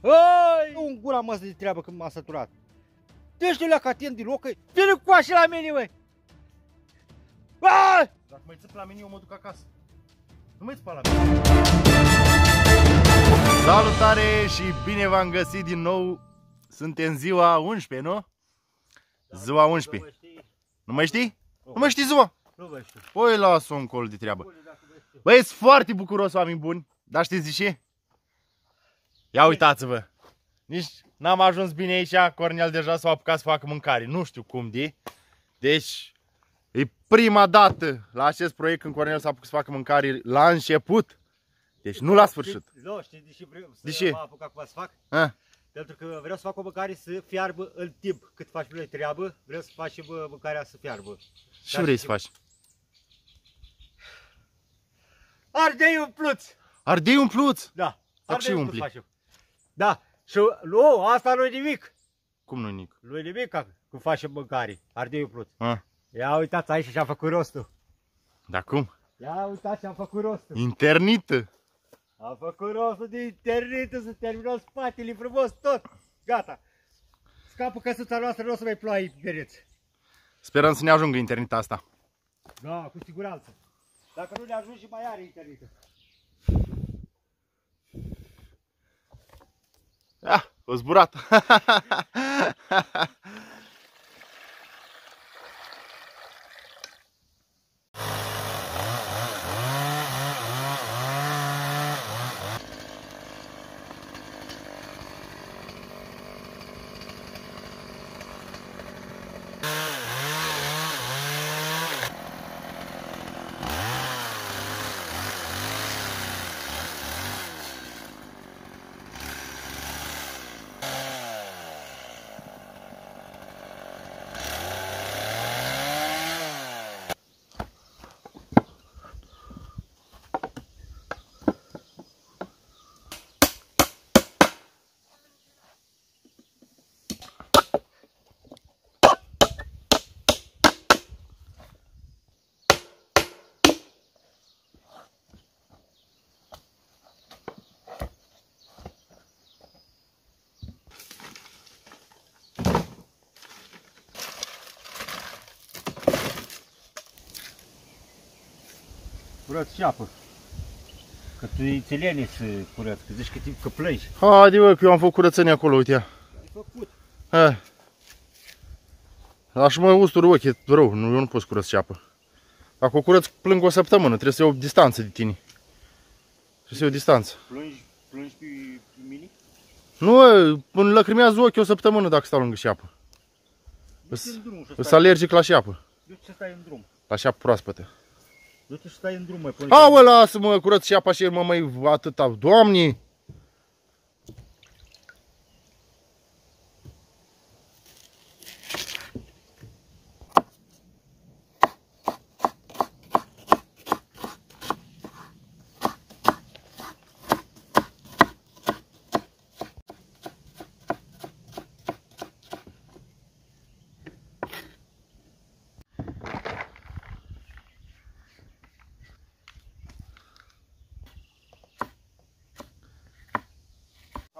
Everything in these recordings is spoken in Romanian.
Oi! Un gura mă de treabă când m-a săturat. Deci la ca atent de loc, vine cu așa la mine, băi! Aaaa! Dacă mai țip la mine, eu mă duc acasă. Nu mai țip la mine. Salutare și bine v-am găsit din nou. Suntem ziua 11, nu? Ziua 11. Nu mai știi? Nu mai știi ziua? Nu vă știu. Păi lasă un col de treabă. Băi, sunt foarte bucuros, oameni buni. Dar știți de ce? Ia uitați-vă. Nici n-am ajuns bine aici, Cornel deja s-a apucat să facă mâncare. Nu știu cum de. Deci, e prima dată la acest proiect când Cornel s-a apucat să facă mâncare la început. Deci nu la sfârșit. Nu, știți de ce vreau să De ce? mă apuc acum să fac? A? Pentru că vreau să fac o mâncare să fiarbă în timp cât faci noi treabă, vreau să faci și bă, mâncarea să fiarbă. Ce Dar vrei și- să faci? Ardei umpluț! Ardei umpluți! Da. Fac și ardei umpli. umpluț facem. Da. Și nu, asta nu-i nimic. Cum nu nic? Nu-i nimic ca când facem mâncare. Ardei umpluț. A? Ia uitați aici și-am făcut rostul. Dar cum? Ia uitați și-am făcut rostul. Internită! Am făcut rostul de internet, să terminăm spatele frumos, tot. Gata. Scapă căsuța noastră, nu o să mai ploaie pe pereți. Sperăm să ne ajungă interneta asta. Da, cu siguranță. Dacă nu ne ajunge, mai are internet. Ah, o zburat. Curăț și apă. Că tu e țelene să curăț, că zici că, te, că plângi. Haide, bă, că eu am făcut curățenie acolo, uite ia. Ai făcut. Ha. Așa mă ustur ochii rău, nu, eu nu pot să curăț și apă. Dacă o curăț, plâng o săptămână, trebuie să iau distanță de tine. Trebuie să iau distanță. Plângi, plângi pe, pe mine? Nu, bă, îmi lăcrimează ochii o săptămână dacă stau lângă șeapă. Du-te în drum și Sunt stai, alergic la șeapă, du-te și stai în drum. la șeapă proaspătă. Du-te și stai în drum, mai pune. Aue, lasă-mă, curăț șeapa și el mă mai atâta. Doamne!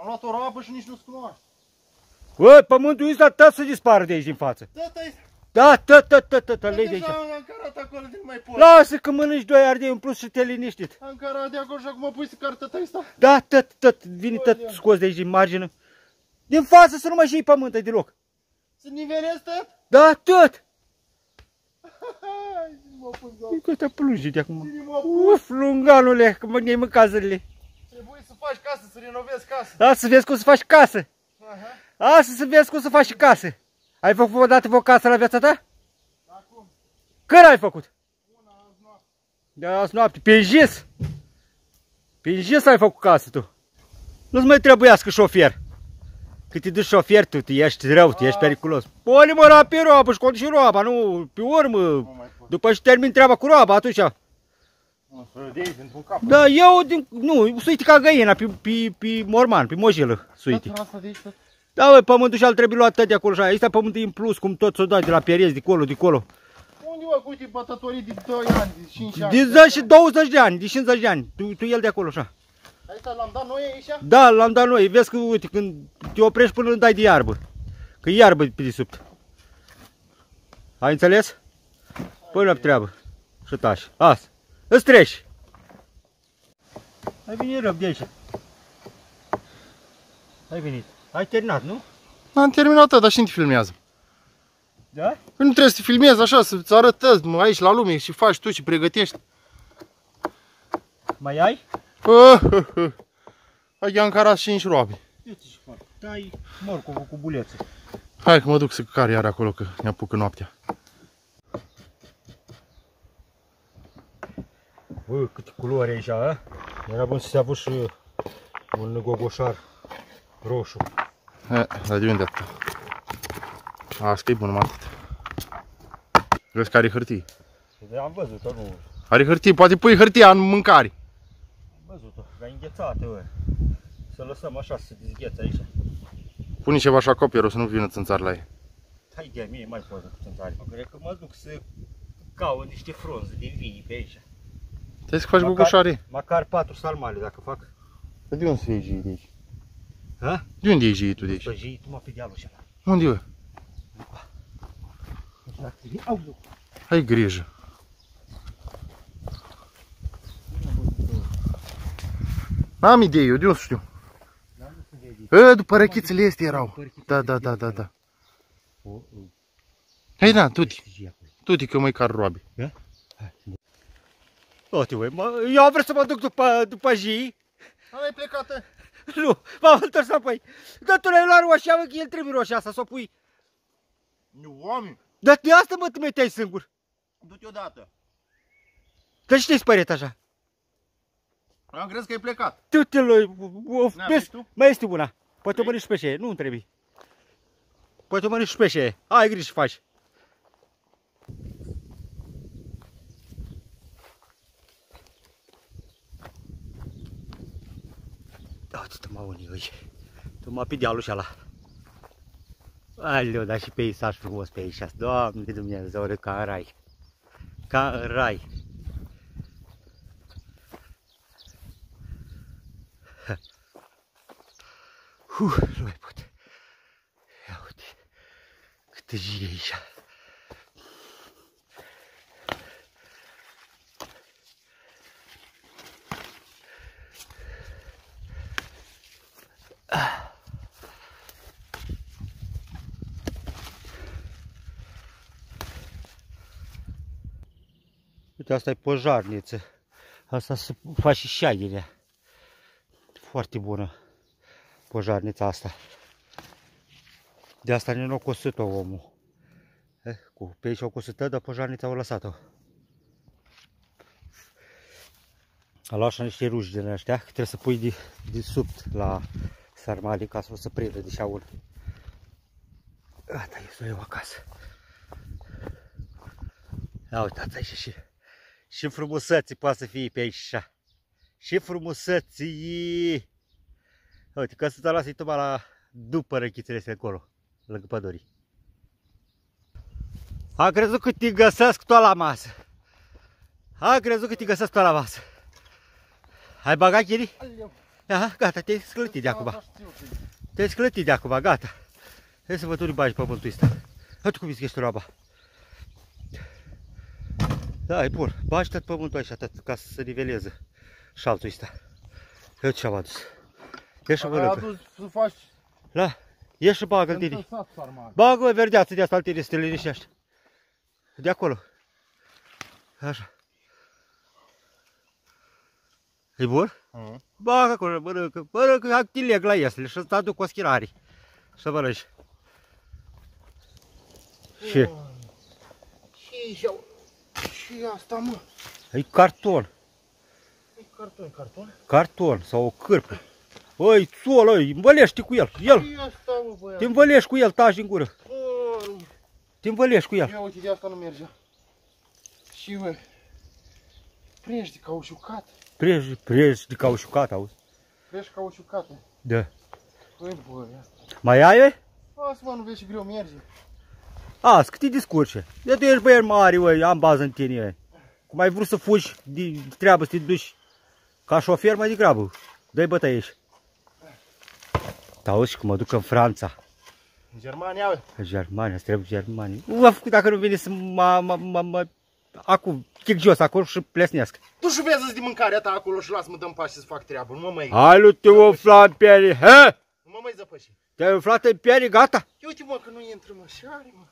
Am luat o roabă și nici nu-ți cunoaște. Bă, pământul ăsta tot să dispară de aici din față. Tata, Da, tot, tot, tot, tot, tot, de aici. deja am încarat acolo de nu mai pot. Lasă că mănânci doi ardei în plus și te liniștit. Am încarat de acolo și acum pui să car tata ăsta. Da, tot, tot, vine tot scos de aici din margină. Din față să nu mai și pământ deloc. Să nivelezi tot? Da, tot. Hai, mă pun de E că te plânge de acum. Cine mă pun? Uf, lunganule, că mă ne mâncat zilele. Trebuie să faci casă, să renovezi casă. Da, să vezi cum să faci casă. Aha. Asta să vezi cum să faci și casă. Ai făcut odată o casă la viața ta? Acum. Când ai făcut? Da, azi noapte. Pe jis. Pe jis ai făcut casă tu. Nu-ți mai trebuiască șofer. Cât te duci șofer tu, tu ești rău, tu ești periculos. Pune mă pe roabă și conduci roaba, nu pe urmă. Nu mai pot. După ce termin treaba cu roaba, atunci. Nu, să de aici, într-un cap. Da, eu, din, nu, suite ca găina, pe, pe, pe morman, pe mojilă, suite. Tot asta de aici, tot. Da, băi, pământul și-al trebuie luat tot de acolo și aia. Este pământul în plus, cum tot s-o dat de la pereți, de colo, de colo. Unde, mă, uite, bătătorii de 2 ani, de 5 ani. De 10 și 20 de ani, de 50 de ani. Tu, tu el de acolo așa. Aici l-am dat noi aici? Da, l-am dat noi. Vezi că, uite, când te oprești până îl dai de iarbă. Că e iarbă pe desubt. Ai înțeles? Până pe treabă. Și tași. Asta. Îți treci. Ai venit răb de aici. Ai venit. Ai terminat, nu? Am terminat, dar și te filmează. Da? Păi nu trebuie să te filmezi așa, să-ți arătăți mă, aici la lume și faci tu și pregătești. Mai ai? Hai, i-am carat 5 roabe. Uite și fac. Dai morcovul cu bulețe. Hai că mă duc să car iar acolo, că ne apucă noaptea. Bă, câte culori aici, a? Era bun să se avut și un gogoșar roșu. E, dar de unde atât? Asta e bun, atât. Vezi că are hârtie. Am văzut-o, nu. Are hârtie, poate pui hârtia în mâncare. Am văzut-o, ca înghețată, bă. Să lăsăm așa să se dezghețe aici. Pune ceva așa copierul să nu vină țânțar la ei. Hai de mie, mai pot cu țânțari. Cred că mă duc să caut niște frunze de vii pe aici. Trebuie să faci Măcar- gogoșare. Măcar patru salmale dacă fac. Dar de unde să iei jii de aici? Ha? De unde iei jii tu de aici? Bă, jii, tu mă pe dealul ăla. Unde e? Au, nu. Ai grijă. N-am idee, eu de unde să știu? E, după răchițele astea erau. Da, da, da, da, da. Hai, da, du-te, du-te că mai car roabe. Uite, băi, mă, eu vreau să mă duc după, după jii. Ai plecat? Nu, m-am întors înapoi. Dar tu l-ai luat roșia, mă, că el trebuie roșia asta, să o pui. Nu, oameni, Dar de asta, mă, te meteai singur. du-te odată. Dar ce te-ai spăriet așa? Am crezut că ai plecat. Tu te lui, of, N-a vezi, vezi tu? mai este una. Poate o mănânci pe șeie, nu trebuie. Poate o mănânci pe șeie. Ai grijă ce faci. Da, uite, mă unii îi. Tu mă pe dealul și ăla. Aleu, dar și peisaj frumos pe aici. Doamne Dumnezeu, ca în rai. Ca în rai. Uf, nu mai pot. Ia uite. Câte jiri aici. Uite, asta e pojarniță. Asta se face și șaghirea. Foarte bună pojarnița asta. De asta ne-a cosit-o omul. Eh, cu pe aici o cosită, dar pojarnița au lăsat-o. A luat așa niște ruși din ăștia, că trebuie să pui de, de sub la sarmale ca să o să prindă de șaul. Gata, eu să o iau acasă. Ia uitați aici și, și frumuseții poate să fie pe aici așa. Și frumuseții! Uite, că să lasă tocmai la după răchițele astea acolo, lângă pădurii. Am crezut că te găsesc tot la masă. Am crezut că te găsesc tot la masă. Ai bagat chiri? Aha, gata, te-ai sclătit de acum. Te-ai sclătit de acum, gata. Hai să vă tu bagi pământul ăsta. Uite cum ești roaba. Da, e bun. Bagi tot pământul așa, tot, ca să se niveleze șaltul ăsta. Uite ce am adus. Ieși și Ai mănâncă. adus să faci Da, ieși și bagă-l tine. însăsat sarmale. Bagă o verdeață de asta al tine să te liniștești. De acolo. Așa. E bun? Mhm. Bagă acolo, mănâncă, mănâncă, hai te leg la iesle și să-ți aduc o schirare. Să mănânci. Și? Și și și asta, mă. E carton. E carton, carton. Carton sau o cârpă. Ăi, țol, ăi, învălește cu el, el. Și asta, mă, băiat. Te învălești cu el, taci din gură. Bă, Te învălești cu el. Ia uite, de asta nu merge. Și, bă, prești de caușucat. Preji, preji de caușucat, auzi? Prești caușucat. mă. Da. Păi, bă, ia. Mai ai, ăi? Asta, mă, nu vezi și greu merge. Azi, cât te discurce? De tu ești băiat mare, ui, am bază în tine, ui. Cum ai vrut să fugi de treabă, să te duci ca șofer mai degrabă. Dă-i bătăie aici. Te-auzi cum mă duc în Franța. În Germania, uite. În Germania, îți trebuie Germania. Uf, dacă nu vine să mă, mă, mă, mă, acum, chic jos acolo și plesnesc. Tu și vezi de mâncarea ta acolo și lasă-mă dăm pași să fac treabă. Nu mă mai... Hai, nu te umfla în piele, he? Nu mă mai zăpăși. Te-ai umflat în piele, gata? Ia uite mă că nu intră mă. Și are mă.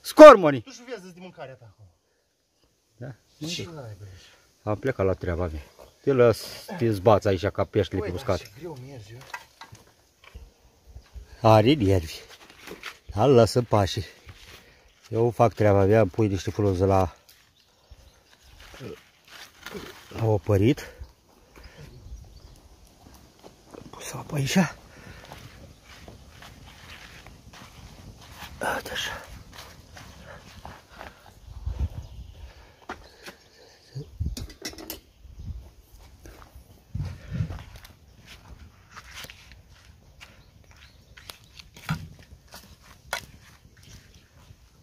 Scor, măni. Tu și vezi de mâncarea ta acolo. Da? Ce n-ai bă? Am plecat la treaba mea. Te las, te zbați aici ca peștele pe Băi, dar uscat. ce greu mergi, eu. Are nervi. Dar lasă pașii. Eu fac treaba mea, îmi pui niște frunze la, la opărit. Pus apă aici. Uite așa.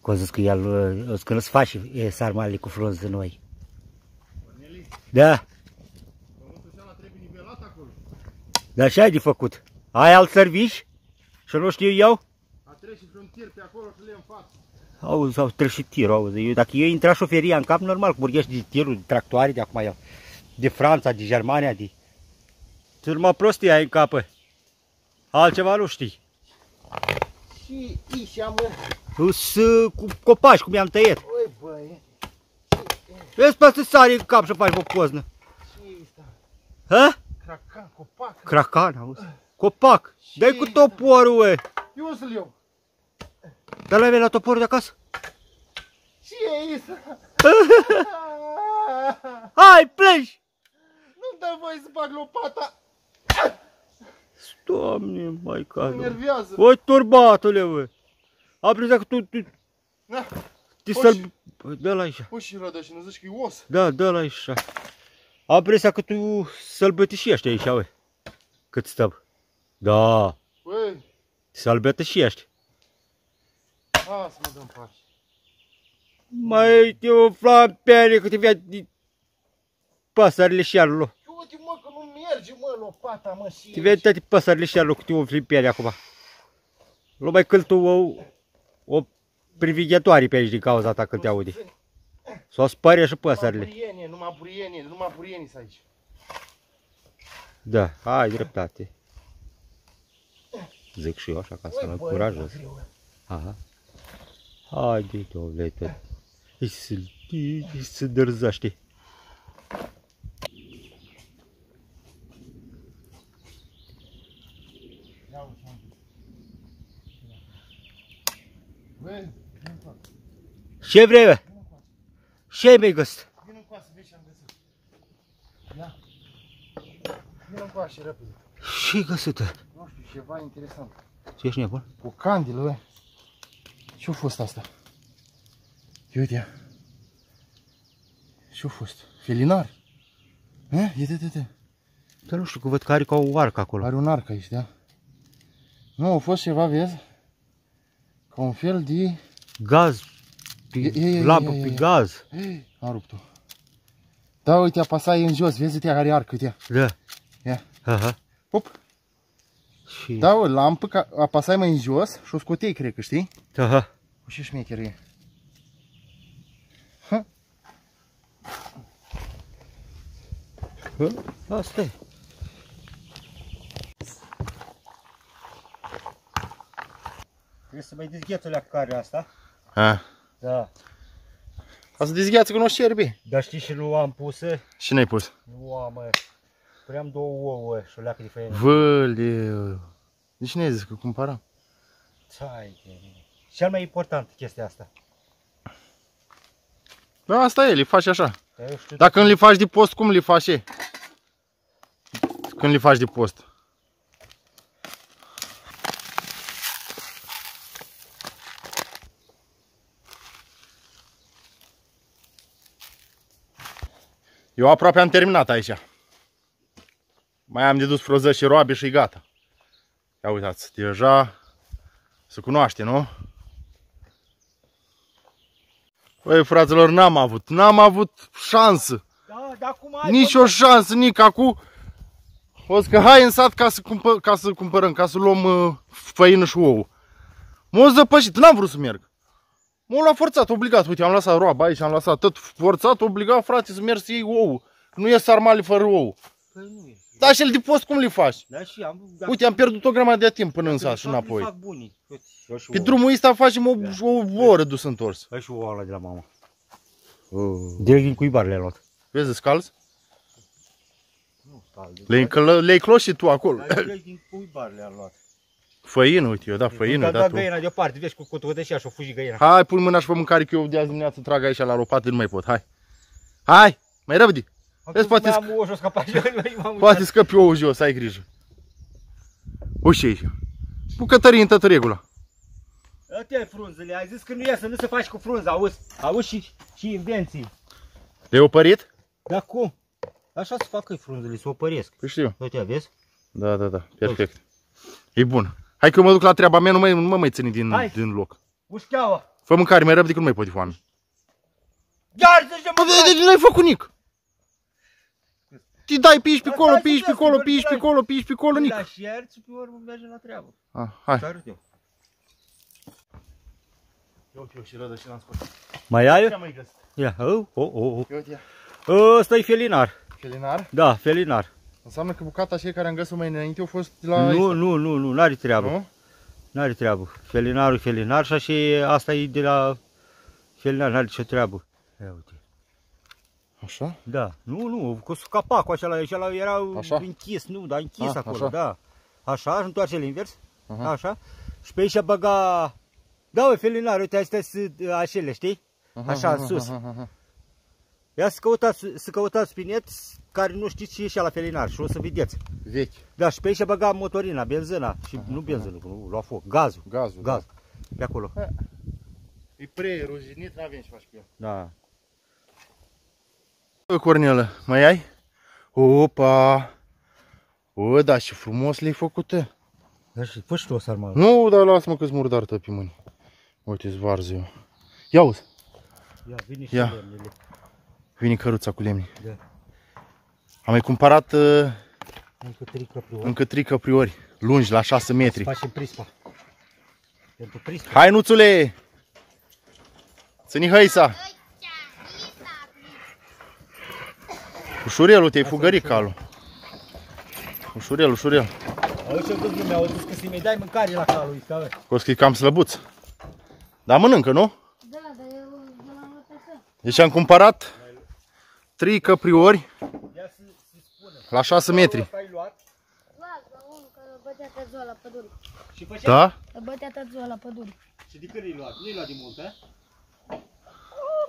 Că o zis că el, o zis că nu-ți faci e, sarmale cu frunze noi. Da, Pământul ăla trebuie nivelat acolo. dar ce ai de făcut? Ai alt servici? Și nu știu eu? A trece și un tir pe acolo și le în față. Auzi, au trece tirul, auzi. Eu, dacă eu intra șoferia în cap, normal, că vorbești de tirul, de tractoare de acum, eu. de Franța, de Germania, de... Tu numai prostii ai în capă. Altceva nu știi. Și ișa mă. Tu sunt cu copaci, cum i-am tăiat. Oi băie. Vezi pe să sari în cap și faci o poznă. Ce asta? Ha? Cracan, copac. Cracan, auzi. Copac. Dai cu toporul, ue. Eu să-l iau. Dar l-ai la toporul de acasă? Ce e asta? Hai, pleci! Nu-mi dă voie să bag lopata. Doamne, mai Mă ca nervează. Oi, turbatule, ue. Am crezut că tu, tu Na, te Oși. săl... Dă-l aici. pui și rădă și nu zici că e os. Da, dă-l aici. Am impresia că tu sălbătișești aici, ue. Cât stăm. Da, Băi, sălbătișești. hai să mă dăm pași. Mai te umfla în piele că te via de păsările și alu. Uite mă că nu merge mă lopata mă și Te vede toate păsările și alu că te umfli în piele acum. Numai când tu o, o privighetoare pe aici din cauza ta când te aude. S-o spărie și păsările. Numai burienie, numai burienie, numai burienie să aici. Da, ai dreptate. Zic și eu așa ca să mă băi, încurajez. mă, greu, Aha. Haide, domnule, tot. Îi se, îi se dărzaște. Ia uite, am Băi, vin cu Ce vrei, bă? Ce mi-ai găsit? Vin în coasă, vezi ce am găsit. Ia. Vin în coasă repede. Ce-ai găsit? Nu știu, ceva interesant. Ce ești nebun? O candilă, băi. Ce-a fost asta? Ia uite ea. Ce-a fost? Felinar? Eh? Uite, uite, uite. Dar nu știu, că văd că are ca o arcă acolo. Are un arc aici, da? Nu, a fost ceva, vezi? Ca un fel de... Gaz. Ia, ia, Pe, ia, lampă ia, pe ia. gaz. Ei, Am rupt-o. Da, uite, apasai în jos, vezi, uite, are arc, uite. Da. Ia. Aha. Hop. Și... Da, o lampă, ca, apasai mai în jos și o scoteai, cred că, știi? Aha. Cu ce șmecher e. Hă? Asta e. Trebuie să mai dezghețul la care asta. A. Da. Ca să dezgheață că nu o șerbi. Dar știi și nu am pus, Și n-ai pus? nu am, mă. Puneam două ouă și o leacă de făină. Văleu. De ce n-ai zis că cumpăram? Țai, de mine. Cel mai important chestia asta. Da, asta e, le faci așa. Că eu știu Dacă când le faci de post, cum le faci? e? Când le faci de post. Eu aproape am terminat aici. Mai am de dus froză și roabe și gata. Ia uitați, deja se cunoaște, nu? Băi, fraților, n-am avut, n-am avut șansă. Da, dar cum ai? Nici o șansă, nici acum O zic că hai în sat ca să, cumpă, ca să cumpărăm, ca să luăm uh, făină și ouă. M-a zăpășit, n-am vrut să merg. M-a luat forțat, obligat. Uite, am lăsat roaba aici, am lăsat tot forțat, obligat, frate, să mergi să iei ouă. Nu e sarmale fără ouă. Păi nu e. Da, și el de post cum le faci? Da, și am... Uite, am pierdut o grămadă de timp până în sat și înapoi. Fac bunii. Uite, eu și Pe ouă. drumul ăsta facem o, Da. o oră dus întors. Hai și ouă ăla de la mama. Direct din cuibar le-am luat. Vezi, scalzi? Nu, stai. Le-ai, călă- le-ai clos și tu acolo. Dar direct din cuibar le-am luat. Făină, uite, eu da făină, da, da da, tu. găina deoparte, vezi cu cotocoteșea și-o fugi găina. Hai, pun mâna și pe mâncare că eu de azi dimineață trag aici la lopată, nu mai pot, hai. Hai, mai repede. Vezi, poate Mai am ouă și-o scăpat și m-am Poate uitat. scăpi ouă jos, ai grijă. Uși aici. Bucătărie în toată regula. Uite frunzele, ai zis că nu e să nu se faci cu frunza, auzi? Auzi și, și invenții. Le-ai opărit? Dar cum? Așa se fac ei frunzele, se opăresc. Păi știu. Uite, vezi? Da, da, da, perfect. E bun. Hai că eu mă duc la treaba mea, nu, mai, nu mă mai ține din, Hai. din loc. Ușcheaua! Fă mâncare mai repede că nu mai pot de foame. Iar să Bă, de, de, nu ai făcut nic. Ti dai, piși pe Asta acolo, hai să piși pe vezi, acolo, că piși pe dai. acolo, piși pe acolo, nic. La șerți, pe urmă merge la treabă. Ah, hai. Să arăt eu. Eu, eu și rădă și l-am scos. Mai ai? mai găsit? Ia, oh, oh, oh. Eu, uite, ia. Ăsta e felinar. Felinar. Da, felinar. Înseamnă că bucata aceea care am găsit mai înainte au fost de la... Nu, nu, nu, nu, n-are treabă. Nu? N-are treabă. Felinarul e felinar și așa e, asta e de la felinar, n-are ce treabă. Ia uite. Așa? Da, nu, nu, cu capacul acela, acela era Așa? închis, nu, dar închis Ah, acolo, așa. da. Așa, și întoarce la invers, Aha. așa. Și pe aici băga, da, uite, felinar, uite, astea sunt uh, așele, știi? Așa, în sus. aha, aha. Ia să căutați, să căutați spineți care nu știți ce e și la felinar și o să vedeți. Vechi. Da, și pe aici băga motorina, benzina, și nu benzină, că nu lua foc, gazul, Gazul. gaz, pe acolo. E pre ruginit, n-avem ce faci cu el. Da. Bă, Cornelă, mai ai? Opa! O, da, și frumos le-ai făcută. Dar și fă și tu o sarmală. Nu, dar lasă-mă că-ți murdar tă pe mâini. Uite-ți varză eu. Ia uzi, Ia, vine și Ia. lemnele. Vine căruța cu lemni. Da. Am mai cumpărat uh, Încă trei căpriori. încă trei căpriori lungi la 6 metri. Facem prispa. Pentru prispa. Hai, nuțule! Ține hăița! Ușurel, te-ai fugărit calul. Ușurel, ușurel. Auzi ce gândul meu, au zis că să-i mai dai mâncare la calul ăsta, bă. Coschi e cam slăbuț. Dar mănâncă, nu? Da, dar eu de la luat așa. Deci am cumpărat trei căpriori Ia să se spună. la 6 metri. Ăsta ai luat Luat la unul care bătea tățua la pădure. și pe ce? Da? Îl bătea tățua la pădure. Și de când ai luat? Nu ai luat de mult, eh?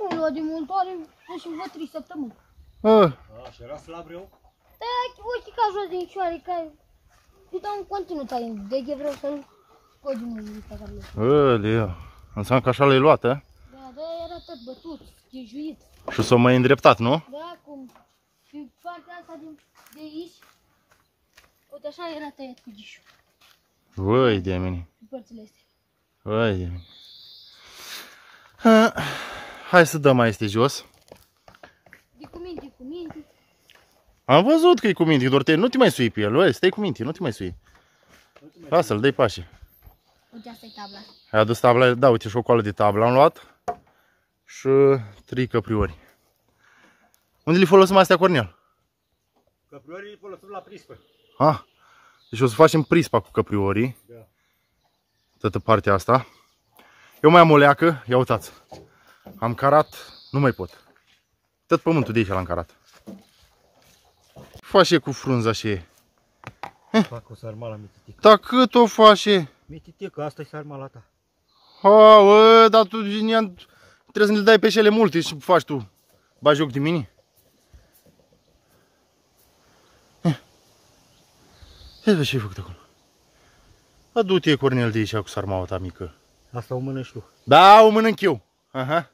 Nu lua de montoare și vă trei săptămâni. A, A, și era slab rău? Da, ochii ca jos din cioare, ca... Îi dau în continuu tare, de ce vreau să-l scot din mâini pe care le Aleu. Înseamnă că așa l-ai luat, a? Da, da, era tot bătut, chejuit. Și s-o mai îndreptat, nu? Da, cum... Și partea asta din, de aici, uite așa era tăiat cu ghișul, Vai de mine. pe părțile astea. Vai de mine. Ha, Hai să dăm mai este jos. De cu minte, cu minte. Am văzut că e cu minte, doar te, nu te mai sui pe el, băi, stai cu minte, nu te mai sui. Lasă-l, dai pașe. Uite, asta e tabla. Ai adus tabla, da, uite și o coală de tablă am luat. Și trei căpriori. Unde le folosim astea, Cornel? Căpriorii folosim la prispă. Ah, deci o să facem prispa cu căpriorii. Da. Toată partea asta. Eu mai am o leacă, ia uitați. Am carat, nu mai pot. Tot pământul de aici l-am carat. Face cu frunza și e. Fac o sarmală mititică. Dar cât o face? Mititică, asta e sarmala ta. Ha, bă, dar tu Ginian, trebuie să ne dai pe cele multe și faci tu. Bagi joc de mine? Eh. Ia vezi ce ai făcut acolo. Adu-te, Cornel, de aici cu sarmaua ta mică. Asta o mănânci tu. Da, o mănânc eu. Aha.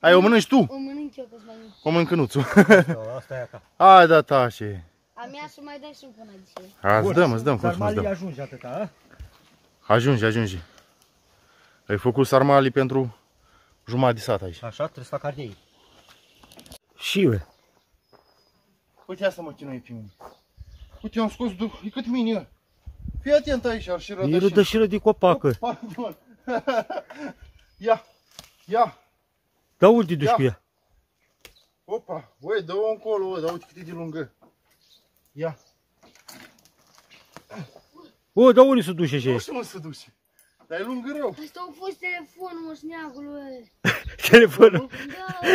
Ai, o mănânci tu? O mănânc eu că-ți mai mult. O mănânc nuțul. Asta, asta e a ta. Hai, da, tașe. A mea să mai dai și până de ce. Hai, îți Bun. dăm, îți dăm, cum să nu Sarmalii dăm. ajunge atâta, a? Ajunge, ajunge. Ai făcut sarmali pentru jumătate de sat aici. Așa, trebuie să fac ardei. Și eu. Uite asta mă chinuie pe mine. Uite, am scos, du- e cât mine. Fii atent aici, ar și E rădășini. rădășină de copacă. Pardon. ia, ia, Dar unde duci Ia. cu ea? opa, băi, dă-o încolo, bă, dar uite cât e de lungă. Ia, O, dar unde se duce așa? nu știu mă să duci. Dar e lungă rău. Asta a fost telefonul, mă, sneagului. Telefonul. Da,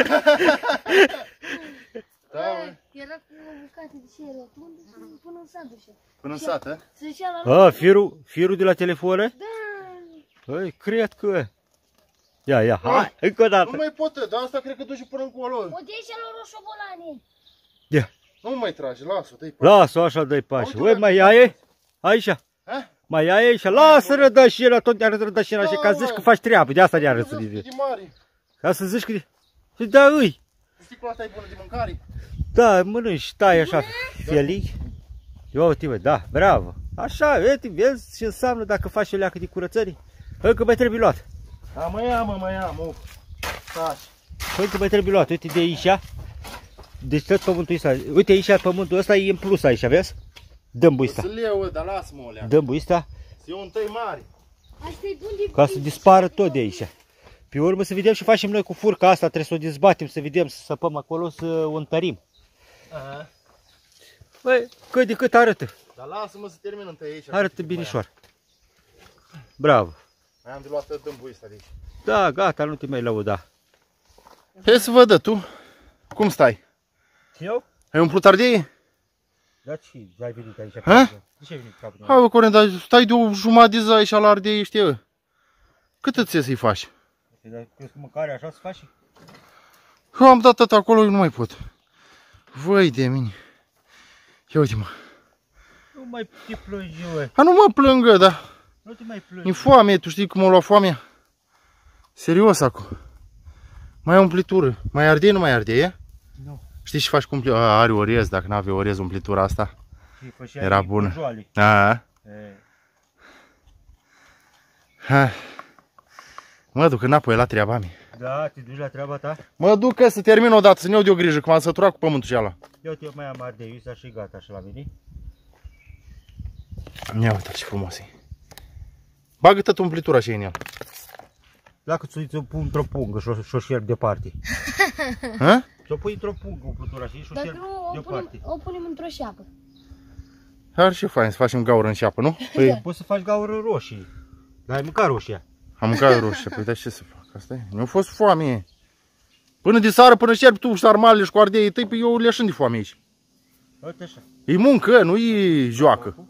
Da, bă. era cu o bucată de șer rotundă și până în sat așa. Până în sat, eh? Se ducea la A, firul, firul de la telefon? eh? Da, Păi, cred că... Ia, ia, hai, încă o Nu dată. mai pot, dar asta cred că duce până încolo. o de aici la roșobolani. Ia, Nu mai trage, lasă-o, dă-i pe lasă-o așa, dă-i pași. Ui, mai ia e? Aici. Ha? Mai ia e aici. Lasă rădășina, tot de-a rădășina așa, Da, ca să zici mă. că faci treabă. De asta de-a Vezi răsărit. cât e mare. Ca să zici că... Și da, îi. Sticla asta e bună de mâncare. Da, mănânci, stai așa, felii. Ia uite, bă, da, bravo. Așa, uite, vezi ce înseamnă dacă faci o leacă de curățări? Încă mai trebuie luat. Da, mă ia, mă, mă ia, mă. Taci. Încă mai trebuie luat, uite de aici. Deci tot pământul ăsta, uite aici pământul ăsta e în plus aici, vezi? Dâmbul ăsta, Să leu, dar lasă-mă o leacă. dâmbul ăsta, Să iau un tăi mare. Asta e bun de ca să dispară tot de aici. Pe urmă să vedem și facem noi cu furca asta, trebuie să o dezbatem, să vedem, să săpăm acolo, să o întărim. Aha. Băi, cât de cât arătă, Dar lasă-mă să termin întâi aici. arătă binișoar. Bravo. Mai am de luat tot dâmbul ăsta de aici. Da, gata, nu te mai lăuda. Hai să văd, tu. Cum stai? Eu? Ai umplut ardei? Da, ce ai venit aici? Ha? De ce ai venit capul Hai, bă, Coren, dar stai de o jumătate de zi aici la ardei, știi, bă. Cât îți iei să-i faci? Dar crezi că mâncare așa se face? Eu am dat tot acolo, eu nu mai pot. Vai de mine. Ia uite-mă. Nu mai te plângi, ue. A, nu mă plângă, dar Nu te mai plângi. e foame, tu știi cum o lua foamea? Serios acum. Mai ai umplitură. Mai ardei, nu mai ardei, e? Nu. Știi ce faci cu umplitură? Are orez, dacă n-avea orez umplitura asta. Și făcea Era din bună. joale. A, E, ha. Mă duc înapoi la treaba mea. Da, te duci la treaba ta? Mă duc că să termin odată, să ne iau de o grijă, că m-am săturat cu pământul și ala. Eu te mai am ardei, ăsta și gata și la veni. Ia uite ce frumos e. Bagă tot umplitura și în el. Dacă ți-o pun într-o pungă și o, și o șerb departe. Ha? Ți-o pui într-o pungă umplutura și o Dacă șerb nu, o punem, deoparte. o punem într-o șeapă. Ar și fain să facem gaură în șapă, nu? Păi, Poți să faci gaură roșii. Dar ai mâncat roșia. am mâncat roșie, păi dar ce să fac? Asta e. Mi-a fost foame. Până de seară, până șerbi tu sarmalele și cu ardeii tăi, păi eu leșând de foame aici. Uite așa. E muncă, nu e joacă.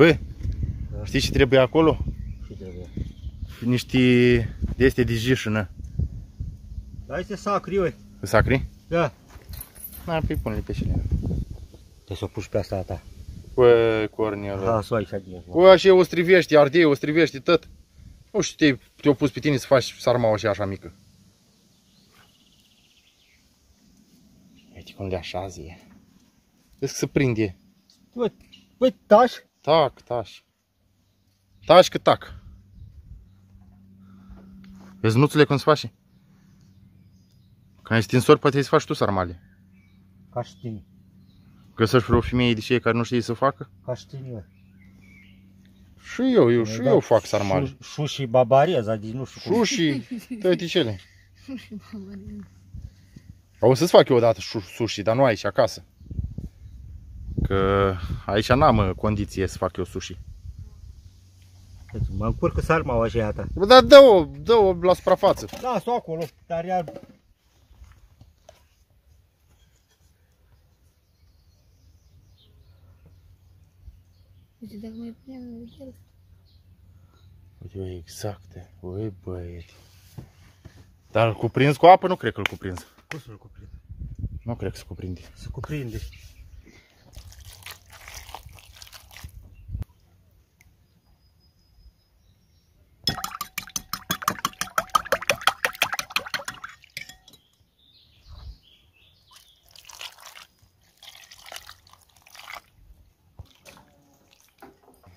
Băi, știi ce trebuie acolo? Ce trebuie? Niște de este de jișână. Dar este sacri, ue. Sacri? Da. N-ar fi pune pe cele. Te să o puși pe asta a ta. Bă, Cornel. Ha, să o ai și adică. Cu așa o strivești, ardei, o strivești tot. Nu știu, te, te-au pus pe tine să faci sarmaua și așa mică. Uite cum le așează e. Vezi că se prinde. Băi, băi, tași? Tac, taci. Taci că tac. Vezi nuțele cum se face? Când ai stinsori, poate să faci tu sarmale. Ca și tine. Găsești vreo femeie de cei care nu știe să facă? Ca și tine, ue. Și eu, eu, și eu fac sarmale. Șu- Șu și babareza, deci nu știu cum. Sushi, toate cele. O să-ți fac eu odată șu- sushi, dar nu aici, acasă. Că aici n-am uh, condiție să fac eu sushi. Deci, Mă încurcă sarmaua așa a ta. Bă, Dar dă-o, dă-o la suprafață. Lasă-o acolo, dar ea... Uite, dacă mai punem el. Uite, bă, exact. Ui, băieți. Dar îl cuprins cu apă? Nu cred că îl cuprins. Cum să-l cuprind? Nu cred că se cuprinde. Se cuprinde.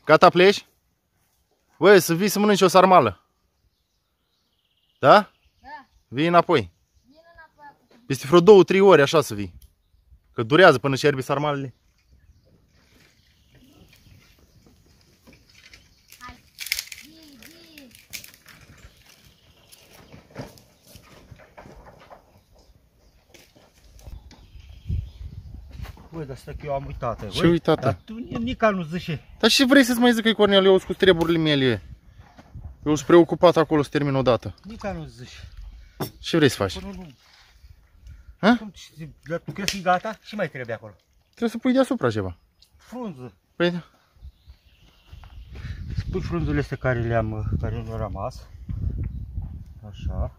Gata, pleci? Băi, să vii să mănânci o sarmală. Da? Da. Vii înapoi. Vin înapoi acum. Peste vreo două, trei ori așa să vii. Că durează până și ierbi sarmalele. Hai. Zi, zi. Băi, dar stai că eu am uitat. Ce băi. uitat, Dar da? tu nica nu zici. Dar ce vrei să-ți mai zic că Cornel, eu sunt cu treburile mele. Eu sunt preocupat acolo să termin odată. Nica nu zici. Ce vrei să faci? Până nu. Ha? Cum, ce- dar tu crezi că e gata? Și mai trebuie acolo? Trebuie să pui deasupra ceva. Frunză. Păi, Spui frunzele astea care le-am, care nu au rămas. Așa.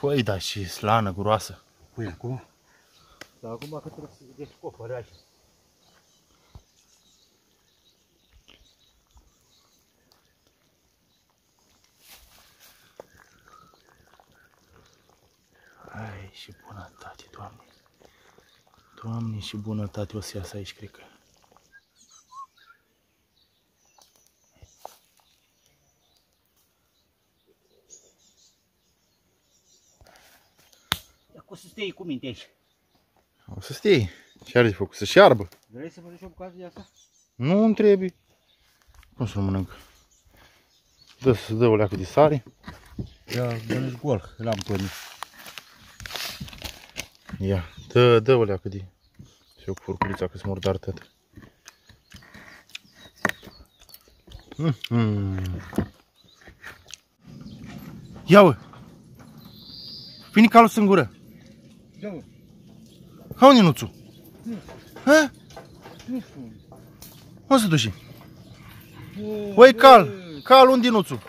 Păi da, și slană groasă. pui acum. Dar acum că trebuie să descoperi așa. Ai, și bunătate, Doamne. Doamne, și bunătate o să iasă aici, cred că. Dar cum să stai cu minte aici? O să stii. Ce are de făcut? Să șearbă. Vrei să mănânci o bucată de asta? Nu îmi trebuie. Cum să nu mănânc? Dă, să dă o leacă de sare. Da, mănânci gol, l-am pornit. Ia, dă, dă o leacă de... Și eu cu furculița că-s murdar tot. Mm-hmm. Ia ă Vine calul în gură. Da, mă. Ha unde nuțu? Ha? Nu știu. O să duci. Băi, cal! Cal, unde nuțu?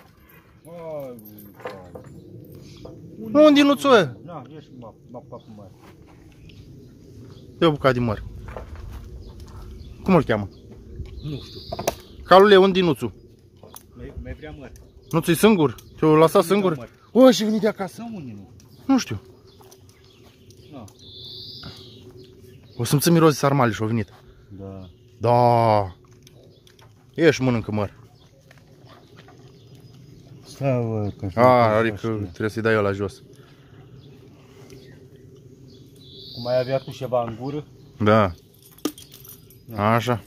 Unde nuțu, ă? Na, ești mă, mă, mă, mă. Dă o bucată de măr. Cum îl cheamă? Nu știu. Calule, unde nuțu? Mai, mai vrea măr. Nuțu-i singur? Te-o lăsat Nu singur? dau măr. O, și veni de acasă. Să unii nu. Nu știu. Na. O să-mi miros de sarmale și-o venit. Da. Da. Ieși mănâncă măr. Stai, bă, că A, adică trebuie să-i dai eu la jos. Cum ai avea tu ceva în gură? Da. Așa.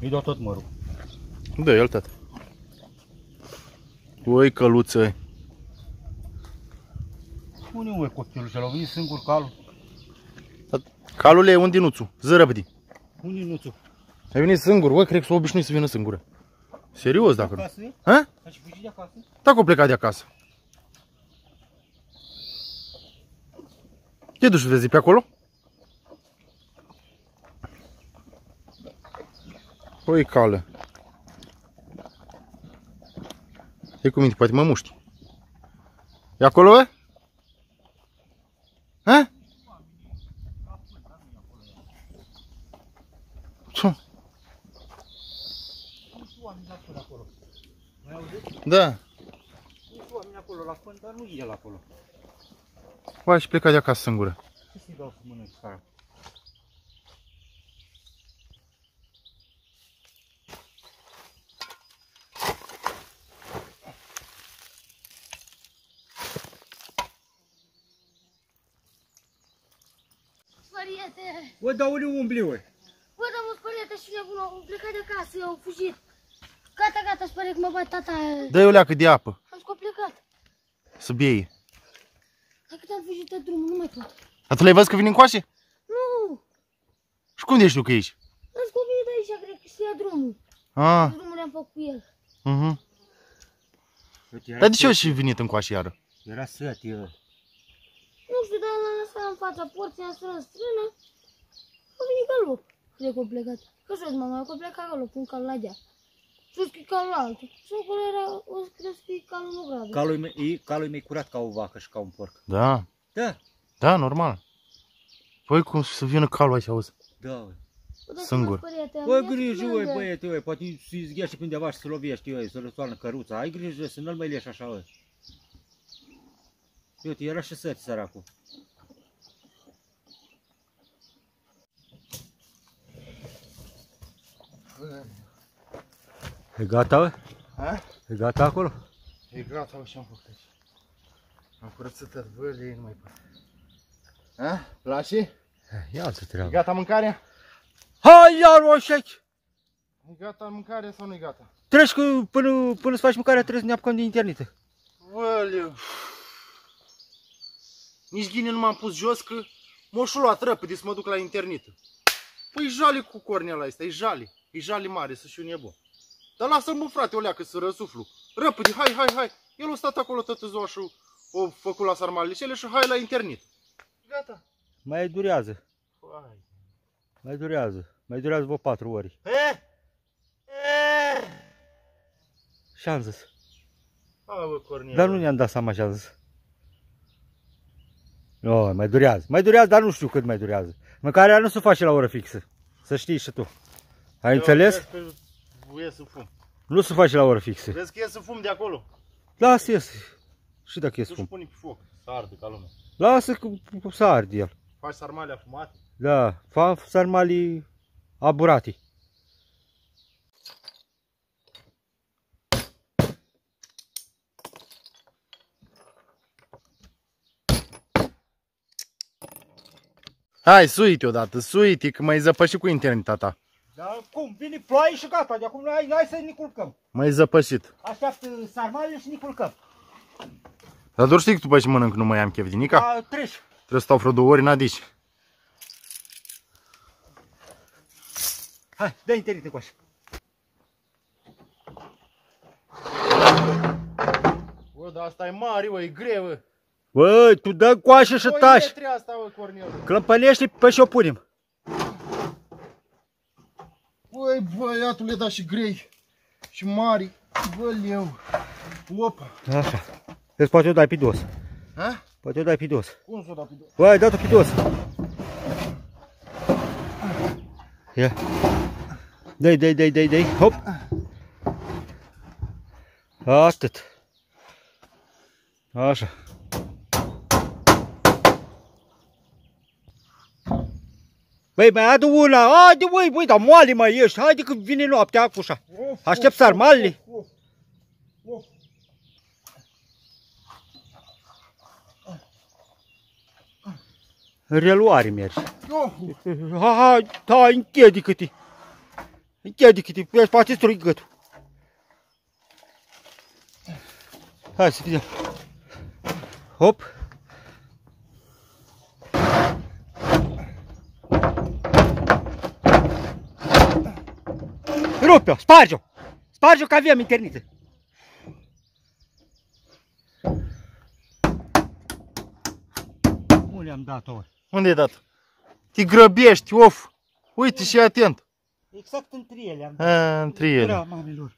Îi dau tot mărul. Dă el tata. Oi, căluță. Unde mă copilul și-l-a venit singur calul? Calule, unde nuțu? Zi repede. Unde nuțu? Ai venit singur, bă, cred că s-a obișnuit să vină singură. Serios, dacă nu. Acasă? Ha? Ai fugit de acasă? Dacă o plecat de acasă. Te duci, vezi pe acolo? Oi, cală. E cu minte, poate mă muști. E acolo, bă? Ha? Ce? Mai auzit? Da. Sunt oameni acolo la fân, dar nu e el acolo. Vai, și pleca de acasă singură. Ce să-i dau să mănânc scara? Spăriete! Bă, dar unde umbli, oi? Bă, dar mă spăriete și nebună, am plecat de acasă, eu am fugit. Gata, gata, spărie că mă bat tata. Dă-i o leacă de apă, Am scos plecat. să bei. Dacă te-am fugit de drum, nu mai pot. Dar tu l-ai văzut că vine încoace? Nu! Și cum ești tu că ești? Am scos de aici, cred că știa drumul. Ah, Drumul le-am făcut cu el. uh-huh. Uite, era Dar de ce săt. o și venit încoace iară? Era săt, el. Nu știu, dar l-am lăsat în fața porții, am strâns strână. A venit calul. Cred că a plecat. Că jos, mama, că a plecat acolo, pun calul la deal. Sus că calul la altul. Și acolo era, o să cred că e calul nu grabă. Calul meu, e, calul meu e curat ca o vacă și ca un porc. Da, Da, da, normal. Păi cum să vină calul aici, auzi? da, bă. Bă, dar singur. ce mă, Bă, părinte, grijă, ia oi, să băiete, oi, poate să-i zghește pe undeva și să lovești, oi, să răstoarnă căruța. Ai grijă să nu-l mai leși așa, oi. Uite, era și săți, săracul. E gata, oi? Ha? E gata acolo? E gata, uite ce am făcut aici. Am curățat tot vălii, nu mai pot. Ha? Place? Ia altă E treabă. gata mâncarea? Hai, iar o așa E gata mâncarea sau nu e gata? Treci că până, până să faci mâncarea trebuie să ne apucăm de internet. Văleu. Nici ghine nu m-am pus jos că moșul luat repede să mă duc la internet. Păi jale cu cornea ăsta, e jale. E jale mare, să și nebun. Dar lasă-mă frate o leacă să răsuflu. Repede, hai, hai, hai. El a stat acolo toată ziua și o făcut la sarmalele cele și hai la internet. Gata. Mai durează, Hai. mai durează. Mai durează vreo patru ori. Eh? Eh? Și am zis. Hai bă, Cornel. Dar nu ne-am dat seama și am zis. Nu, mai durează. Mai durează, dar nu știu cât mai durează. Mâncarea nu se face la oră fixă. Să știi și tu. Ai Eu înțeles? Cred că e să fum. Nu se face la oră fixă. Crezi că e să fum de acolo? Lasă ies. Și dacă e Tu și spun. pune pe foc, să arde ca lumea. Lasă că că să arde el. Faci sarmale afumate? Da, fa sarmali aburati. Hai, suite odată, suite, că mai zăpășit cu interneta ta. Da, cum? Vine ploaie și gata. De acum noi hai să ne culcăm. Mai zăpășit. Așteaptă sarmalele și ne culcăm. Dar doar știi că după ce mănânc nu mai am chef din nica? Da, treci. Trebuie să stau vreo două ori în adici. Hai, dă internet cu așa. Bă, dar asta e mare, bă, e greu, bă. Bă, tu dă coașă și Doi tași. metri asta, bă, Cornel. Clămpănește pe și o punem. Băi, băiatul le da și grei. Și mari. Bă, leu. Opa. Așa. Deci poate o dai pe dos. Ha? Poate o dai pe dos. Cum să o dau pe două? Băi, dă-o pe dos. Ia. Dai, dai, dai, dai, dai. Hop. Atât. Așa. Băi, mai adu una, haide, băi, băi, dar moale mai ești, haide că vine noaptea acușa. Aștept sarmalele. Reluare mergi. Hai, hai, închedică-te. Închedică-te, ești poate strui gâtul. Hai să vedem. Hop. Rupe-o, sparge-o. Sparge-o că avem internet. Unde am dat-o? Unde ai dat? Te grăbești, of. Uite și atent. Exact între ele am A, între ele. Da, mamilor.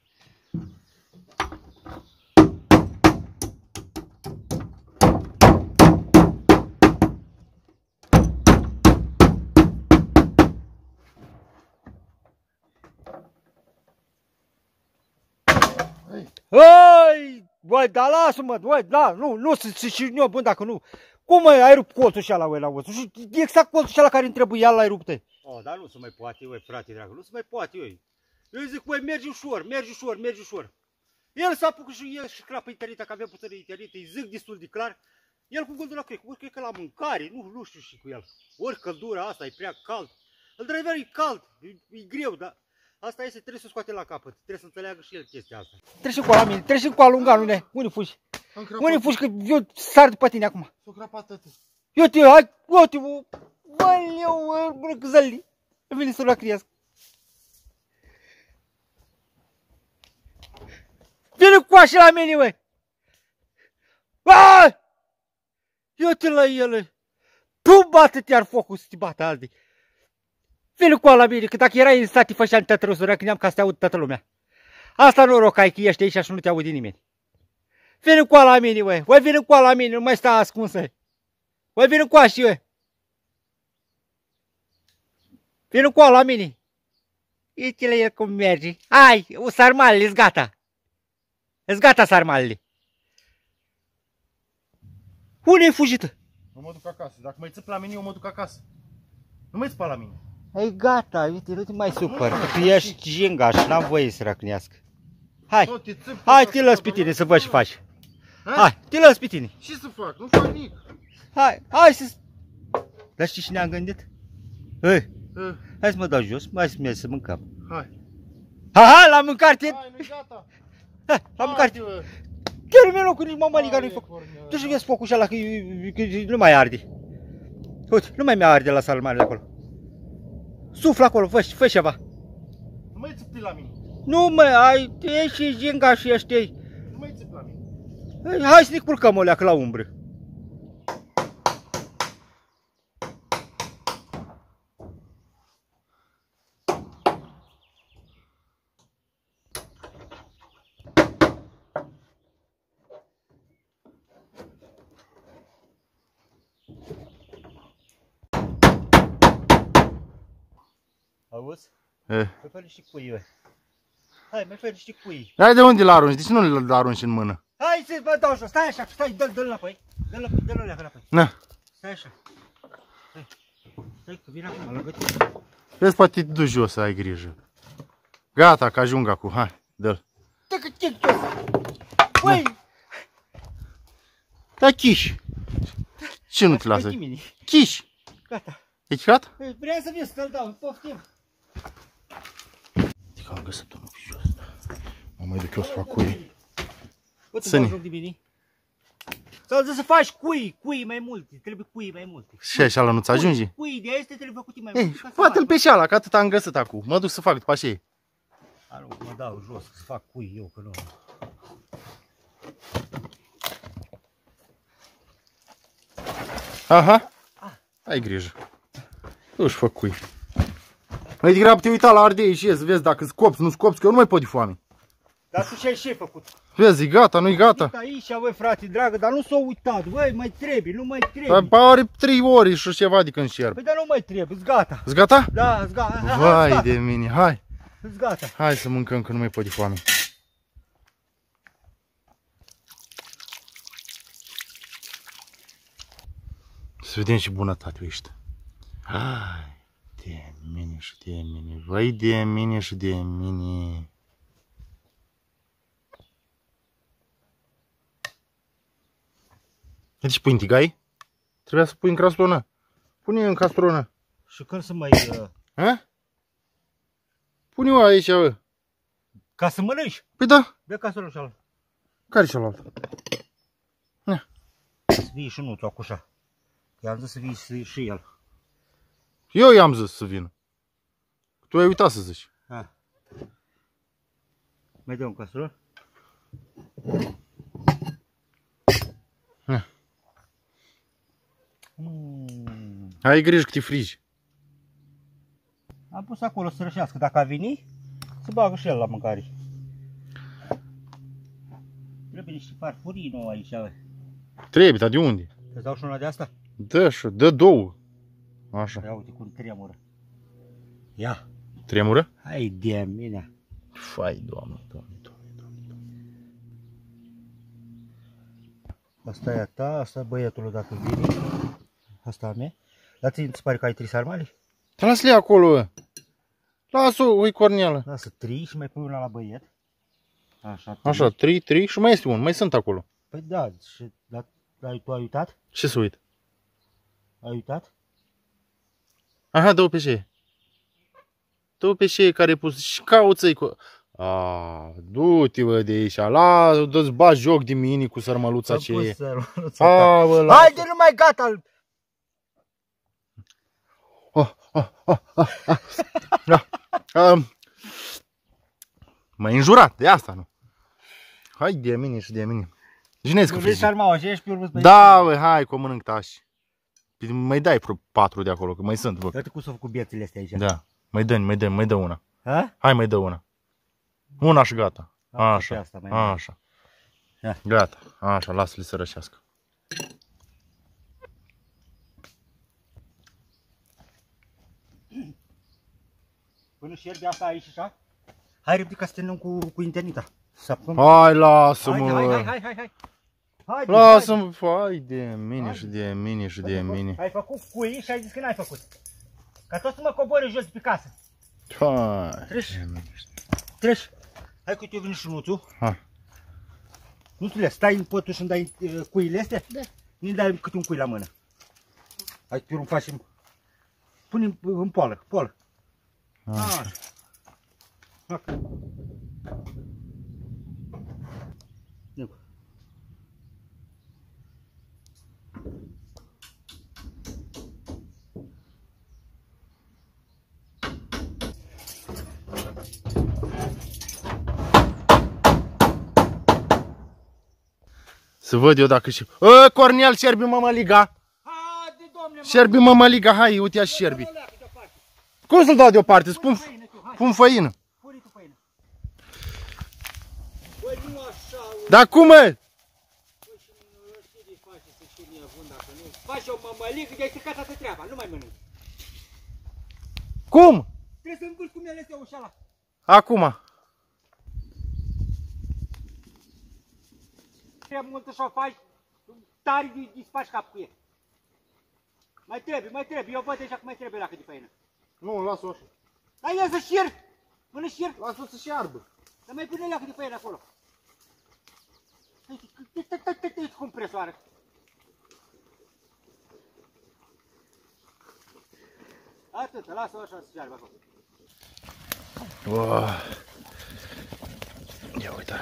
Băi, da lasă-mă, băi, da, nu, nu, să și eu, bun, dacă nu. Cum mă, ai rupt colțul și ala, oi, la osul? Și exact colțul și ala care îmi trebuie, ia l-ai rupte. Oh, dar nu se mai poate, oi, frate dragă, nu se mai poate, oi. Eu zic, băi, mergi ușor, mergi ușor, mergi ușor. El s-a apucat și el și crapă internet, că avea puțin internet, îi zic destul de clar. El cu gândul la cred, ori cred că la mâncare, nu, nu știu și cu el. Ori căldura asta, e prea cald. Îl driver e cald, e, e greu, dar asta este, trebuie să scoate la capăt. Trebuie să înțeleagă și el chestia asta. Treci cu ala mine, treci cu alunganul, ne. Unde fugi? Am Unde fugi că eu sar după tine acum. S-o crăpat tătă. Eu te, hai, eu te, bă, eu, bă, zăli. Vine să-l criesc. Vine cu așa la mine, băi. Bă! Eu te la el. Tu bate-te iar focul să te bată alții. Vine cu ala mine, că dacă erai în stat, te făceam tătrăsura, că ne-am ca să te aud toată lumea. Asta noroc ai că ești aici și nu te aude nimeni. Vine cu la mine, băi. Voi vine cu la mine, nu mai sta ascunsă. Voi vine cu și băi. Vine cu la mine. Uite-le el cum merge. Hai, o sarmalele, e gata. e gata sarmalele. Unde e fugită? Nu mă duc acasă. Dacă mai țip la mine, eu mă duc acasă. Nu mai țipa la mine. E gata, uite, nu te mai supăr. Tu ești jingaș, n-am voie să răcnească. Hai, Tot te țip, hai, tot te așa, lăs pe tot tine așa. să văd ce faci. Ha? Hai, te lăs pe tine. Ce să fac? Nu fac nimic. Hai, hai să... Dar știi ce ne-am gândit? Ei, Eh, hai să mă dau jos, mai să merg să mâncăm. Hai. Ha, hai, la mâncare, Hai, nu-i gata. hai, la mâncare. Haide, bă. Chiar mi locul, nici mămăliga nu-i Hai, făcut. Cornel. Tu și vezi focul ăla că, că nu mai arde. Uite, nu mai mi arde la salmanele acolo. Suflă acolo, fă, fă ceva. Nu mai țipi la mine. Nu mă, ai, ești și jinga și ești ei. Nu mai țipi la mine. Hai, Hai să ne culcăm o leacă la umbră. Auzi? Eh. Mai fă niște cui, bă. Hai, mai fă niște cui. Hai de unde l-arunci? De ce nu l arunci în mână? Hai să vă dau jos, stai așa, stai, dă-l, dă-l înapoi. Dă-l, dă-l leacă înapoi. Na. Stai așa. Stai, stai că vine acum lângă tine. Vezi, poate te duci jos să ai grijă. Gata, că ajung acum. Hai, dă-l. Dă că ce jos. Băi, Da, chiși. Ce nu te lasă? Uite mine. Chiși. Gata. E chicat? Ei, Vreau să vin să-l dau, poftim. Că am găsit unul pe jos. Mă mai duc eu să fac cui. Uite, Săni. mă joc de mine. Sau să faci cui, cui mai multe, trebuie cui mai multe. Și așa la nu-ți ajunge? Cui de este trebuie făcut mai Ei, multe. ca să poate-l faci. pe șala, că atât am găsit acum. Mă duc să fac după așa. A, nu, mă dau jos, să fac cui eu, că nu. Aha. Ai grijă. Du-și fă cui. Mai degrabă te uita la ardei și ies, vezi dacă scopți, nu scopți, că eu nu mai pot de foame. Dar tu ce ai și făcut? Vezi, e gata, nu-i gata. Uite aici, băi, frate dragă, dar nu s-a uitat, băi, mai trebuie, nu mai Dar trebuie. are trei ori și ceva de când șerb. Păi dar nu mai trebuie, îți gata. Îți gata? Da, îți gata. Îți Vai gata. de mine, hai. Îți gata. Hai să mâncăm că nu mai pot de foame. Să vedem ce bunătate ești. Hai, de mine și de mine. Vai de mine și de mine. De ce pui în tigai? Trebuia să pui în castronă. Pune în castronă. Și când să mai... Uh, Ha? Pune-o aici, bă. ca să mănânci? Păi da, Dă casolul și care e celălalt? Să vii și nu cu așa. I-am zis să vii și, și el. Eu i-am zis să vină. Tu ai uitat să zici. Ha. Mai dă un castrol? Ha. Mm. Ai grijă că te frigi. Am pus acolo să rășească. Dacă a veni, să bagă și el la mâncare. Trebuie niște farfurii nouă aici, bă. Trebuie, dar de unde? Îți dau și una de asta? Dă și dă două. Așa. Ia uite cum tremură. Ia. Tremură? Hai de mine. Fai, doamne, doamne, doamne, doamne. Asta e a ta, asta e băiatul dacă vine. Asta a mea. Dar ți se pare că ai trei sarmale? Te las-le acolo, bă. Lasă-o, ui Cornelă. Lasă trei și mai pui una la băiat. Așa. trei. Așa, trei, trei și mai este unul, mai sunt acolo. Păi da, și dar, dar tu ai uitat? Ce să uit? Ai uitat? Aha, dă-o pe șeie. Dă-o pe șeie care e pus și cauță-i cu... A, du-te, bă, de aici, la, dă-ți bagi joc de mine cu sărmăluța Am ce pus e. sărmăluța ta. A, bă, la... Haide, nu mai gata! Oh, oh, oh, oh, oh. Da. Um, M-ai înjurat, de asta nu. Hai de mine și de mine. Cine că Nu vezi frigi? sarmaua și ești pe urmă Da, bă, hai, cu o mănânc tași. Păi Mai dai vreo patru de acolo, că mai sunt, bă. Uite cum s-au făcut biețile astea aici. Da, mai dă mai dă mai dă una. Ha? Hai, mai dă una. Una și gata. Am Așa, făcut asta mai mult. așa. Gata, așa, lasă-le să rășească. Până șerbi asta aici așa? Hai repede ca să terminăm cu, cu interneta. Să apucăm. Hai, Hai, lasă-mă. hai, hai, hai, hai, hai. Hai, Lasă-mă, hai de mine și de mine și de mine. Ai făcut cui și ai zis că n-ai făcut. Ca tot să mă cobori jos de pe casă. Hai. Treci. Treci. Hai că te vine și nuțul. Hai. Nuțule, stai în potul și îmi dai uh, cuile astea? Da. Nu-mi dai câte un cui la mână. Hai, te rog, facem. Pune în, în poală, poală. Așa. Fac. Să văd eu dacă și... Ă, Cornel, șerbi mămăliga! Haide, domne, mă! Șerbi mămăliga, hai, uite ia și șerbi. Cum să-l dau deoparte? Spun, Făină tu, hai, pun făină. pune tu făină. Băi, nu așa, Dar cum, mă? Faci o mămăligă, de-ai stricat toată treaba, nu mai mănânc. Cum? Trebuie să îngulți cum ele este ușala. Acum. Trebuie multă și o faci, tare de disfaci cap cu el. Mai trebuie, mai trebuie, eu văd deja că mai trebuie la câte făină. Nu, las-o așa. Dar ia să șir, până șir, Lasă-o să șearbă. să mai pune la câte făină acolo. Uite, cum presoară. Atât, lasă-o așa să șearbă acolo. Oh. Ia uite.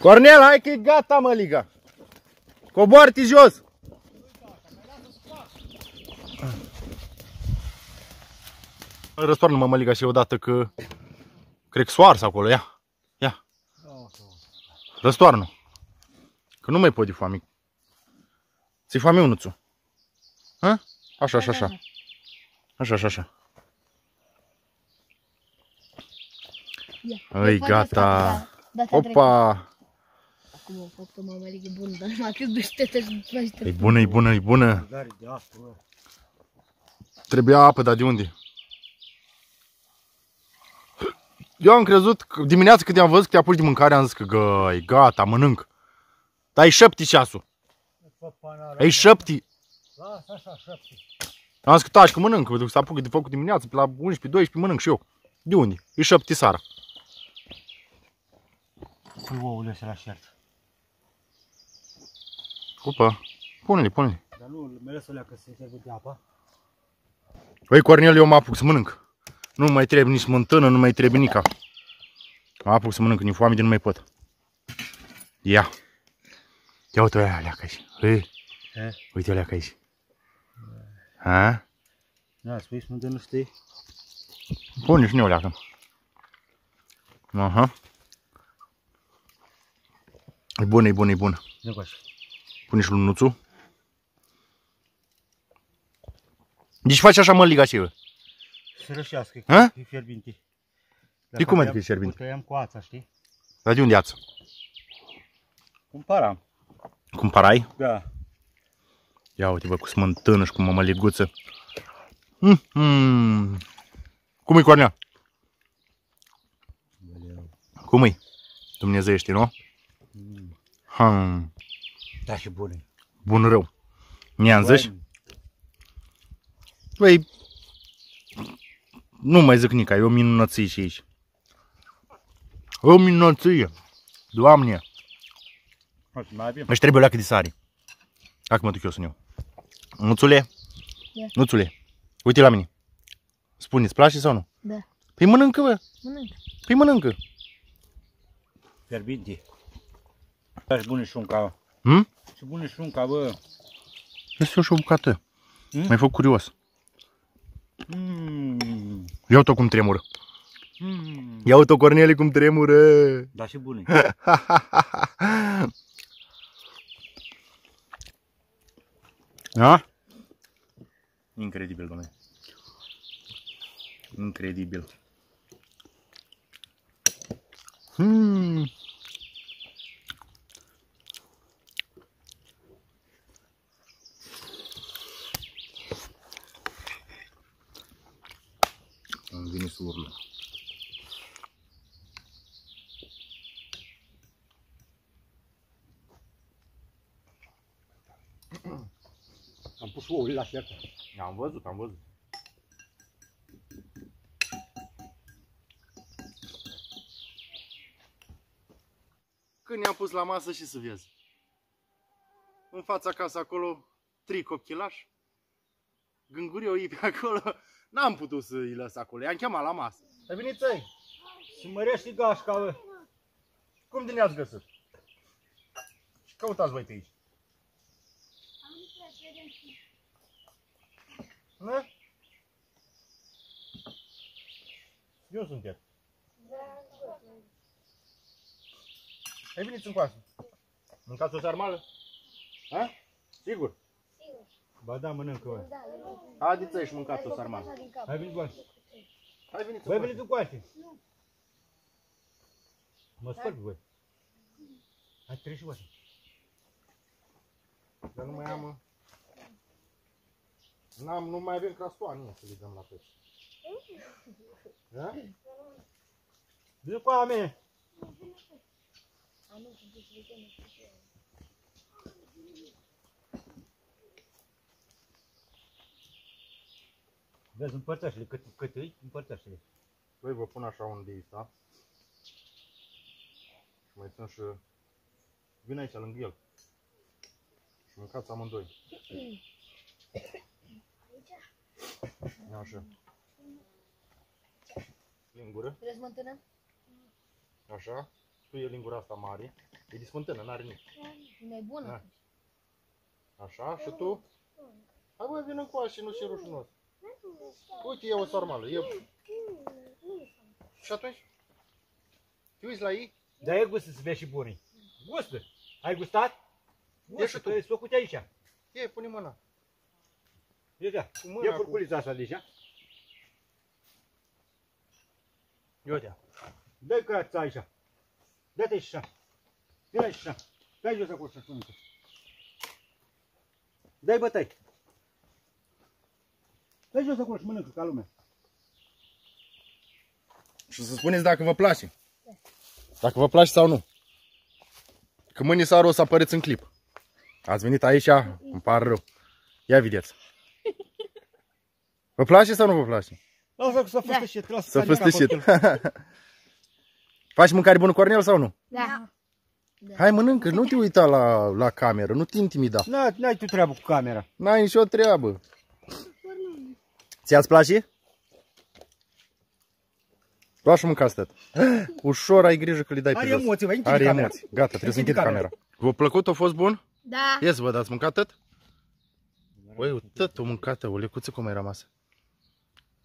Cornel, hai că e gata, mă, liga. Coboară-te jos. Răstoarnă-mă, mă, liga, și odată că... Cred că soarsă acolo, ia. Ia. Răstoarnă. Că nu mai pot de foame. Ți-i foame, unuțu? Ha? Așa, așa, așa. Așa, așa, așa. Ia. Ai, Eu fac gata. asta, da, data trecută. Opa! Acum am făcut o mamaligă bună, dar m-a cât deșteptă și faci E treabă. bună, e bună, e bună. Gare de apă, bă. Trebuia apă, dar de unde? Eu am crezut că dimineața când am văzut că te apuci de mâncare, am zis că gă, e gata, mănânc. Dar e șapte ceasul. Fă panara. E șapte. Lasă așa, șapte. Am zis că taci că mănânc, că să apuc de făcut dimineața, pe la 11-12 mănânc și eu. De unde? E șapte seara. Pui ouăle astea la șert. Opa, pune-le, pune-le. Dar nu, mereu să o leacă să se serve de apă. Băi, Cornel, eu mă apuc să mănânc. Nu mai trebuie nici mântână, nu mai trebuie nica. Mă apuc să mănânc, din foame de nu mai pot. Ia. Ia uite aia leacă aici. Ei, E? uite o leacă aici. Ha? Da, spui să nu știi. Pune și ne o leacă. Aha. E bună, e bună, e bună. Nu coace. Pune și lunuțul. Deci faci așa măliga și eu. Să rășească, Ha? e fierbinte. De cum adică e fierbinte? O tăiam cu ața, știi? Dar de unde ață? Cumparam. Cumparai? Da. Ia uite bă, cu smântână și cu mămăliguță. Mm, mm. Cum e Cornea? Cum e? Dumnezeiește, nu? Hmm. Da, și bune. Bun rău. Mi-am zis? Băi, nu mai zic nica, e o minunăție și aici. O minunăție. Doamne, Hai, mai avem. își trebuie o leacă de sare. Dacă mă duc eu să iau. Nuțule? Ia. Nuțule, uite la mine. Spune, îți place sau nu? Da, Păi mănâncă, bă. mănânc. Păi mănâncă. Fierbinte. Da, și bune șunca. Hm? Și bune șunca, bă. Este și o bucată. Hm? Mai făcut curios. Mm. Ia uite cum tremură. Mm. Ia uite Cornele cum tremură. Da, și bune. Da? Incredibil, domnule. Incredibil. Hmm. Să urlă. Am pus ouăle la șertă. Am văzut, am văzut. Când ne-am pus la masă și să vezi. În fața casă acolo, trei copchilași. Gânguriu ei pe acolo. N-am putut să îi lăs acolo. I-am chemat la masă. Ai venit țăi? Și mărește gașca, bă. Cum de ne-ați găsit? Și căutați voi pe aici. Nu? Eu sunteți. Hai veniți încoace. Mâncați o sarmală? Ha? Sigur? Ba da, mănâncă, bă. Haideți să și mâncați o sarmală. Hai veniți, bă. Hai veniți Băi, încoace. veniți încoace. Mă spăl pe voi. Hai, treci și bă. Dar nu mai am... mă. N-am, nu mai avem crastoane mă, să le dăm la pește. Da? Vine cu a mea. Vezi, împărțește-le, cât, cât îi, împărțește-le. Băi, vă pun așa unde e, da? Și mai țin și... Vin aici, lângă el. Și mâncați amândoi. Ia așa. Lingură, Vrei să mă întâlnăm? așa. Tu e lingura asta mare. E disfântână, n-are nimic. E mai bună. Da. Așa, și tu? Hai bă, vin încoace și nu și rușinos. Uite, e o sarmală. E... Și atunci? Te uiți la ei? Dar e gustă să vezi și bunii. Gustă. Ai gustat? Gustă, și tu. tu ești făcut aici. E, pune mâna. Deja. Cu mâna E cu- furculița asta deja. Ia uite. Dă-i cărața aici. Dă-te și așa. Vine aici așa. Dai jos acolo să mănâncă. Dai bătăi. Dai jos acolo și mănâncă ca lumea. Și să spuneți dacă vă place. Dacă vă place sau nu. Că mâine seară o să apăreți în clip. Ați venit aici, îmi pare rău. Ia vedeți. Vă place sau nu vă place? Lasă că să făstășit. Lasă Să stai de făstășit. capăt. Faci mâncare bună, Cornel, sau nu? Da. Hai, mănâncă, nu te uita la, la cameră, nu te intimida. N-ai n-ai tu treabă cu camera. N-ai nicio treabă. Ți-ați place? Lua și mâncați tot. Ușor, ai grijă că le dai pe Are jos. emoții, băi, închide Are camera. emoții. Gata, trebuie să Închide închid camera. V-a plăcut? A fost bun? Da. Ia să văd, ați mâncat tot? Băi, tot o mâncată, o lecuță cum ai rămas.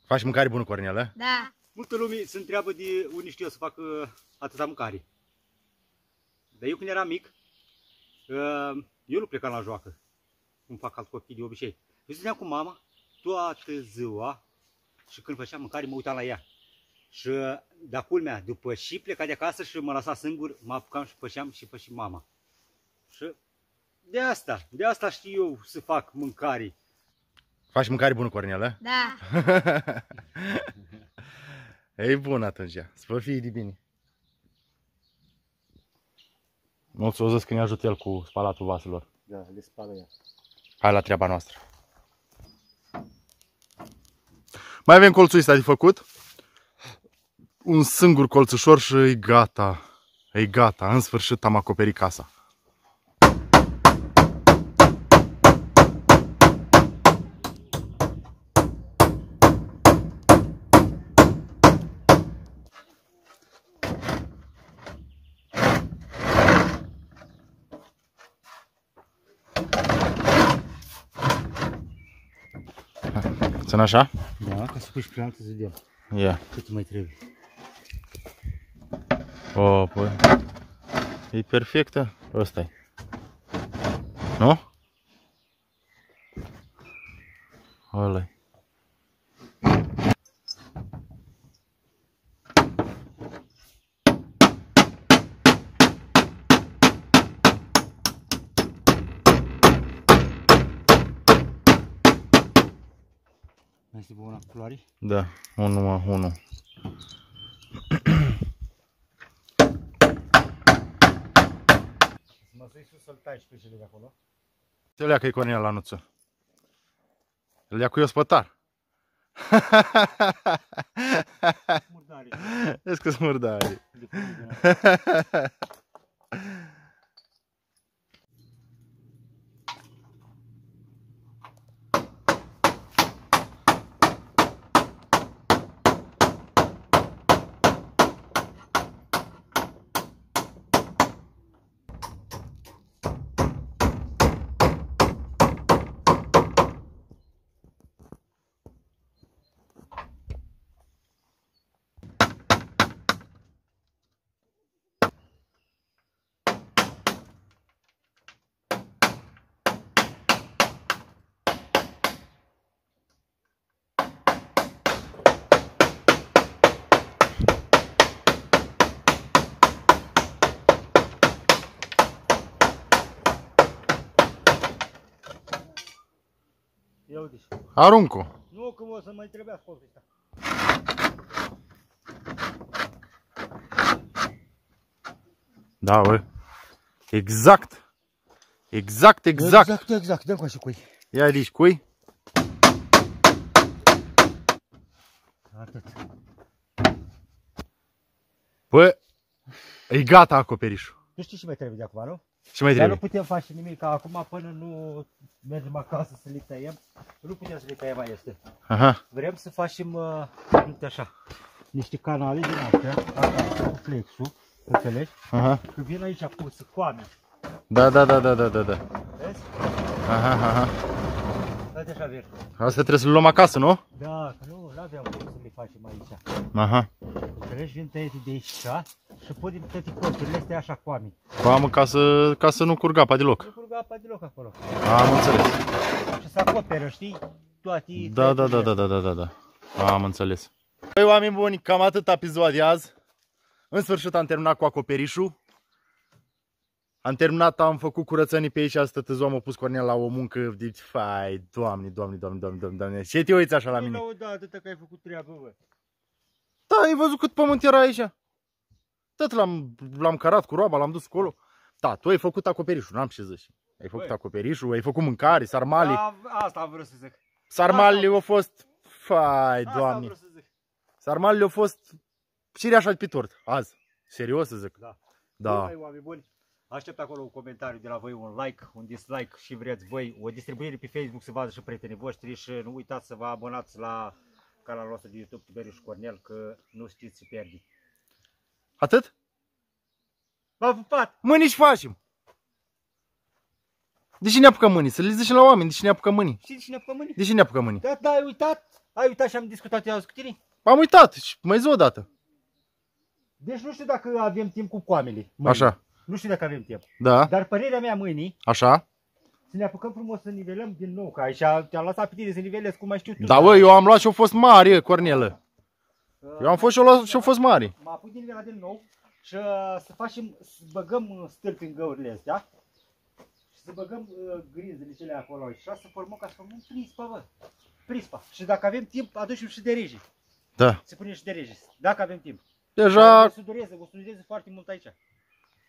Faci mâncare bună, Cornel, a? Da. Multă lume se întreabă de unde știu eu să fac uh, atâta mâncare. Dar eu când eram mic, uh, eu nu plecam la joacă, cum fac alți copii de obicei. Eu stăteam cu mama toată ziua și când făceam mâncare mă uitam la ea. Și de culmea, după și pleca de acasă și mă lăsa singur, mă apucam și făceam și fă și mama. Și de asta, de asta știu eu să fac mâncare. Faci mâncare bună, Cornel, a? Da. Ei bun atunci, să vă fie de bine. Mulți o zis că ne ajută el cu spalatul vaselor. Da, le spală ea. Hai la treaba noastră. Mai avem colțul ăsta de făcut. Un singur colțușor și e gata. E gata, în sfârșit am acoperit casa. Țin așa? Da, ca să puși și prin altă să vedem Ia. cât mai trebuie. O, păi. E perfectă. ăsta e. Nu? ăla este bună culoare. Da, 1 1. Mă sui sus să-l tai și peștele de acolo. Se leacă-i Cornel la nuță. Îl ia cu eu spătar. Murdare. Vezi că smurdare. De părină. Ia uite și. Aruncă. Nu, că o să mai trebuia scos ăsta. Da, bă. Exact. Exact, exact. Exact, exact. Dăm cu așa cui. Ia aici cui. Atât. Bă, e gata acoperișul. Nu știi ce mai trebuie de acum, nu? Ce mai Dar nu trebuie? putem face nimic ca acum până nu mergem acasă să le tăiem. Nu putem să le tăiem mai este. Aha. Vrem să facem, uh, uite așa, niște canale din astea, acasă, cu flexul, înțelegi? Aha. Că vin aici cu săcoame, Da, da, da, da, da, da, da. vezi? Aha, aha. Uite așa vin. Asta trebuie să-l luăm acasă, nu? Da, că nu, nu aveam cum să le facem aici. Aha. Înțelegi? Vin tăiete de aici și punem toate colțurile astea așa coame. Mamă, ca să, ca să nu curgă apa deloc. Nu curga apa deloc acolo. Am înțeles. Și să acoperă, știi? Toate Da, da, da, da, da, da, da, da. Am înțeles. Păi, oameni buni, cam atât episodul de azi. În sfârșit am terminat cu acoperișul. Am terminat, am făcut curățenii pe aici, astăzi ziua am pus Cornel la o muncă de fai, doamne, doamne, doamne, doamne, doamne, doamne. Ce te uiți așa la mine? Da, atâta că ai făcut treabă, bă. Da, ai văzut cât pământ era aici? Tot l-am, l-am carat cu roaba, l-am dus acolo. Da, tu ai făcut acoperișul, n-am ce zici. Ai făcut Băi. acoperișul, ai făcut mâncare, sarmali. Da, asta am vrut să zic. Sarmalele au fost, fai, Asta am doamne. vrut să zic. Sarmalele au fost cireașa pe tort, azi. Serios să zic. Da. Da. Băi, oameni buni, aștept acolo un comentariu de la voi, un like, un dislike și vreți voi o distribuire pe Facebook să vadă și prietenii voștri și nu uitați să vă abonați la canalul nostru de YouTube Tiberiu și Cornel că nu știți ce pierde. Atât? V-am pupat! Mâini și facem. De ce ne apucăm mâini? Să le zicem la oameni, de ce ne apucăm mâini? Știi cine pe mâini? De ce ne apucăm mâini? Da, da, ai uitat? Ai uitat și am discutat eu azi cu tine? Am uitat și mai zi o dată. Deci nu știu dacă avem timp cu coamele. mâine. Așa. Nu știu dacă avem timp. Da, Dar părerea mea mâinii, așa. să ne apucăm frumos să nivelăm din nou, că aici te-am lăsat pe tine să nivelezi cum mai știu tu. Da, bă, eu am luat și au fost mari, Cornelă. Eu am fost și au luat și au fost mari. Mă apuc din nivela din nou și uh, să facem, să băgăm uh, stâlpi în găurile astea și să băgăm uh, grinzele cele acolo și să formăm ca să formăm prispa, bă. Prispa. Și dacă avem timp, aducem și de reji. Da. Se pune și de reji. Dacă avem timp. Deja, O să dureze, o să dureze foarte mult aici.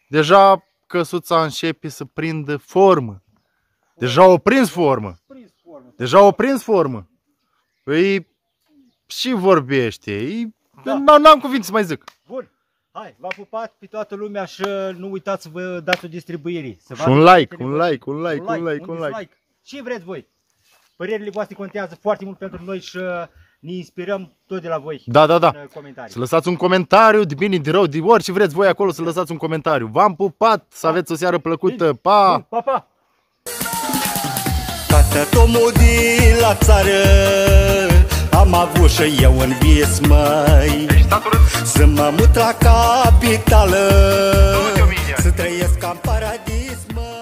Deja căsuța începe să prindă formă. Deja o prins formă. Prins formă. Deja o prins formă. Păi, și vorbește. E, Da. n-am, n-am cuvinte să mai zic. Bun. Hai, v-am pupat pe toată lumea și nu uitați să vă dați o distribuire. Să Și vadă un like, prietenii un voștri. like, un like, un like, un like. dislike. Ce vreți voi? Părerile voastre contează foarte mult pentru noi și uh, ne inspirăm tot de la voi Da, da, da. în uh, comentarii. Să lăsați un comentariu, de bine, de rău, de orice vreți voi acolo să lăsați un comentariu. V-am pupat, să aveți o seară plăcută. Bun, Pa! pa, pa! Tată Tomu de la țară Am avut și eu un vis, măi Să mă mut la capitală Să trăiesc ca în paradis, măi